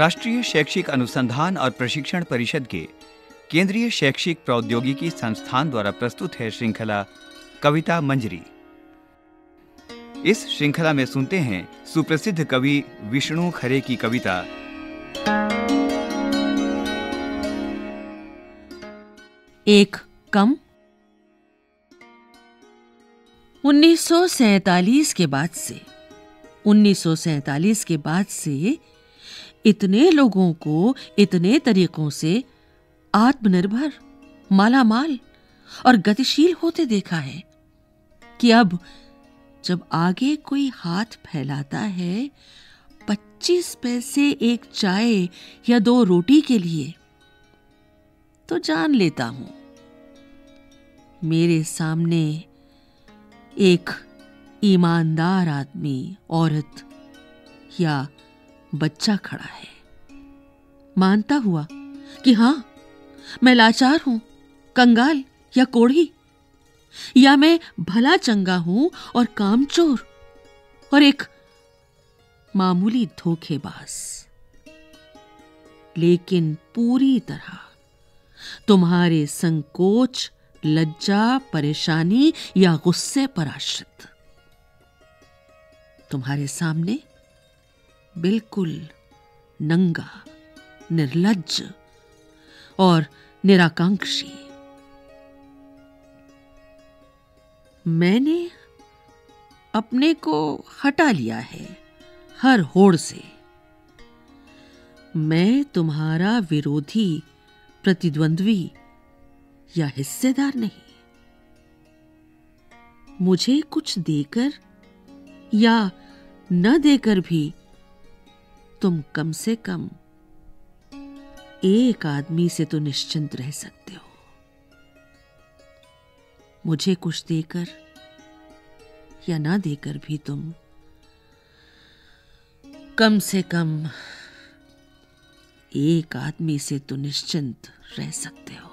राष्ट्रीय शैक्षिक अनुसंधान और प्रशिक्षण परिषद के केंद्रीय शैक्षिक प्रौद्योगिकी संस्थान द्वारा प्रस्तुत है श्रृंखला कविता मंजरी। इस श्रृंखला में सुनते हैं सुप्रसिद्ध कवि विष्णु खरे की कविता। एक कम। 1947 के बाद से 1947 के बाद से इतने लोगों को, इतने तरीकों से आत्मनिर्भर, मालामाल और गतिशील होते देखा है कि अब जब आगे कोई हाथ फैलाता है, पच्चीस पैसे एक चाय या दो रोटी के लिए तो जान लेता हूँ। मेरे सामने एक ईमानदार आदमी, औरत या बच्चा खड़ा है। मानता हुआ कि हाँ, मैं लाचार हूँ, कंगाल या कोढ़ी, या मैं भला चंगा हूँ और कामचोर और एक मामूली धोखेबाज। लेकिन पूरी तरह तुम्हारे संकोच, लज्जा, परेशानी या गुस्से पर आश्रित। तुम्हारे सामने बिल्कुल नंगा निर्लज और निराकांक्षी। मैंने अपने को हटा लिया है हर होड़ से। मैं तुम्हारा विरोधी, प्रतिद्वंद्वी या हिस्सेदार नहीं। मुझे कुछ देकर या न देकर भी तुम कम से कम एक आदमी से तो निश्चिंत रह सकते हो। मुझे कुछ देकर या ना देकर भी तुम कम से कम एक आदमी से तो निश्चिंत रह सकते हो।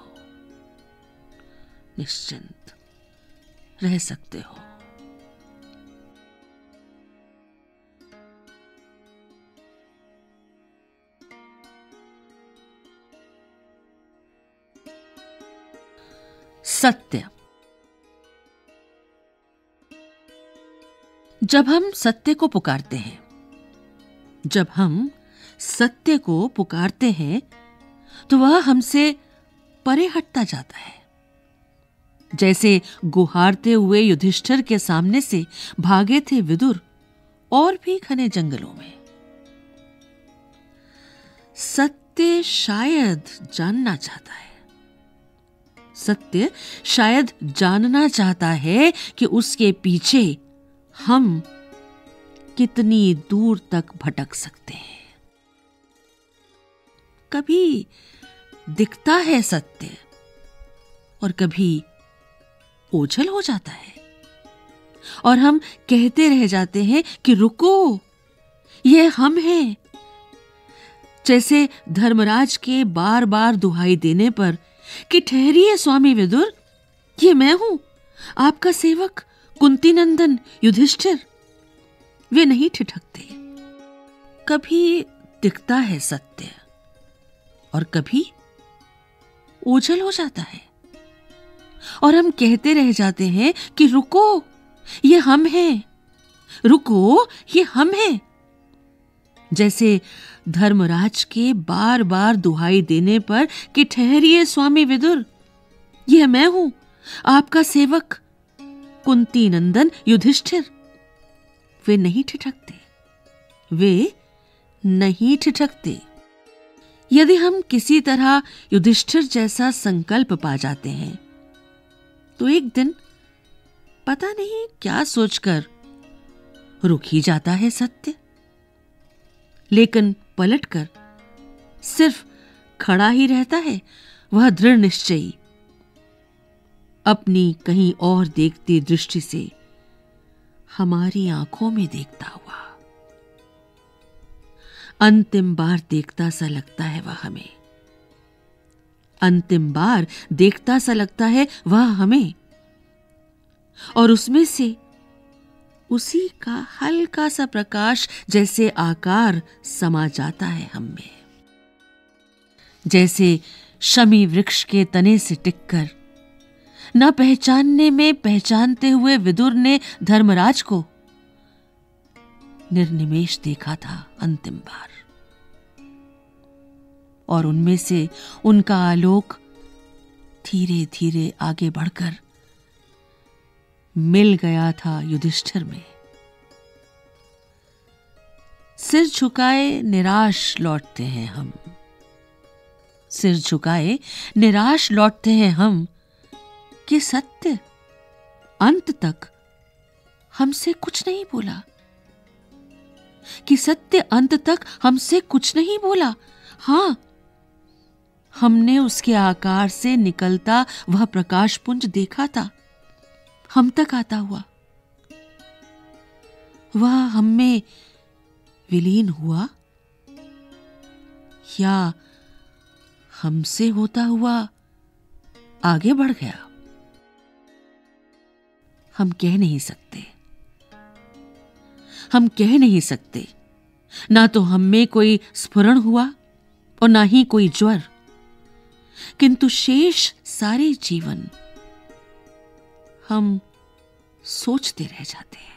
निश्चिंत रह सकते हो। सत्य। जब हम सत्य को पुकारते हैं, जब हम सत्य को पुकारते हैं तो वह हमसे परे हटता जाता है। जैसे गुहारते हुए युधिष्ठिर के सामने से भागे थे विदुर और भी घने जंगलों में। सत्य शायद जानना चाहता है। सत्य शायद जानना चाहता है कि उसके पीछे हम कितनी दूर तक भटक सकते हैं। कभी दिखता है सत्य और कभी ओझल हो जाता है। और हम कहते रह जाते हैं कि रुको, ये हम हैं। जैसे धर्मराज के बार बार दुहाई देने पर कि ठहरिए स्वामी विदुर। ये मैं हूँ, आपका सेवक कुंती नंदन युधिष्ठिर। वे नहीं ठिठकते। कभी दिखता है सत्य और कभी ओझल हो जाता है। और हम कहते रह जाते हैं कि रुको, ये हम हैं। रुको, ये हम हैं। जैसे धर्मराज के बार बार दुहाई देने पर कि ठहरिए स्वामी विदुर। यह मैं हूँ, आपका सेवक, कुंती नंदन युधिष्ठिर। वे नहीं ठिठकते। वे नहीं ठिठकते। यदि हम किसी तरह युधिष्ठिर जैसा संकल्प पा जाते हैं तो एक दिन पता नहीं क्या सोचकर रुक ही जाता है सत्य। लेकिन पलटकर सिर्फ़ खड़ा ही रहता है, वह दृढ़ निश्चयी। अपनी कहीं और देखती दृष्टि से हमारी आँखों में देखता हुआ। अंतिम बार देखता सा लगता है वह हमें। अंतिम बार देखता सा लगता है वह हमें। और उसमें से उसी का हल्का सा प्रकाश जैसे आकार समा जाता है हम में। जैसे शमी वृक्ष के तने से टिककर। न पहचानने में पहचानते हुए विदुर ने धर्मराज को निर्निमेश देखा था अंतिम बार। और उनमें से उनका आलोक धीरे धीरे आगे बढ़कर मिल गया था युधिष्ठिर में। सिर झुकाए निराश लौटते हैं हम। सिर झुकाए निराश लौटते हैं हम कि सत्य अंत तक हमसे कुछ नहीं बोला। कि सत्य अंत तक हमसे कुछ नहीं बोला। हाँ, हमने उसके आकार से निकलता वह प्रकाश पुंज देखा था। हम तक आता हुआ। वह हम में विलीन हुआ या हमसे होता हुआ आगे बढ़ गया? हम कह नहीं सकते। हम कह नहीं सकते। ना तो हम में कोई स्फुरण हुआ और ना ही कोई ज्वर। किंतु शेष सारे जीवन हम सोचते रह जाते हैं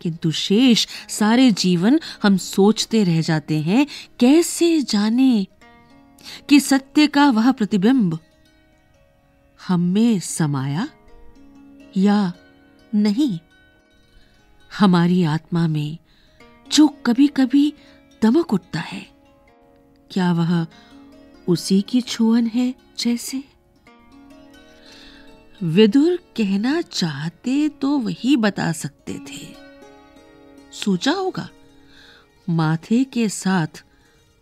किंतु शेष सारे जीवन हम सोचते रह जाते हैं, कैसे जाने कि सत्य का वह प्रतिबिंब हम में समाया या नहीं? हमारी आत्मा में जो कभी कभी दमक उठता है, क्या वह उसी की छुअन है जैसे? विदुर कहना चाहते तो वही बता सकते थे। सोचा होगा। माथे के साथ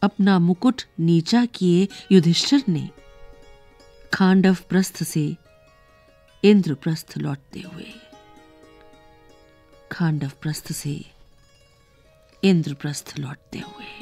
अपना मुकुट नीचा किए युधिष्ठिर ने खांडव प्रस्थ से इंद्रप्रस्थ लौटते हुए। खांडव प्रस्थ से इंद्रप्रस्थ लौटते हुए।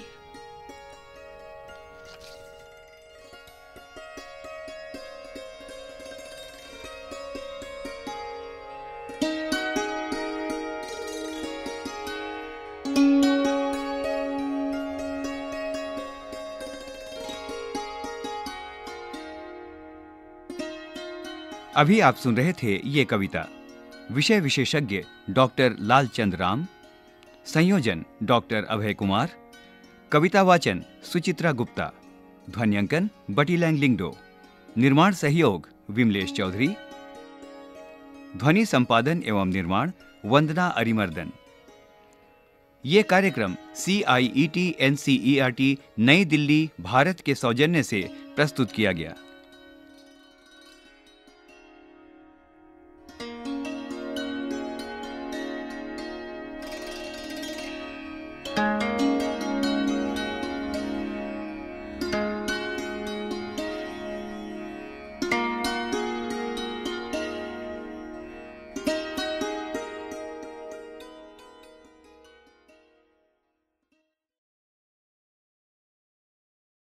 अभी आप सुन रहे थे ये कविता। विषय विशेषज्ञ डॉक्टर लालचंद राम, संयोजन डॉक्टर अभय कुमार, कविता वाचन सुचित्रा गुप्ता, ध्वनियांकन बटी लैंग लिंगडो, निर्माण सहयोग विमलेश चौधरी, ध्वनि संपादन एवं निर्माण वंदना अरिमर्दन। ये कार्यक्रम C I E T N C E R T Nai Delhi, Bharat के सौजन्य से प्रस्तुत किया गया।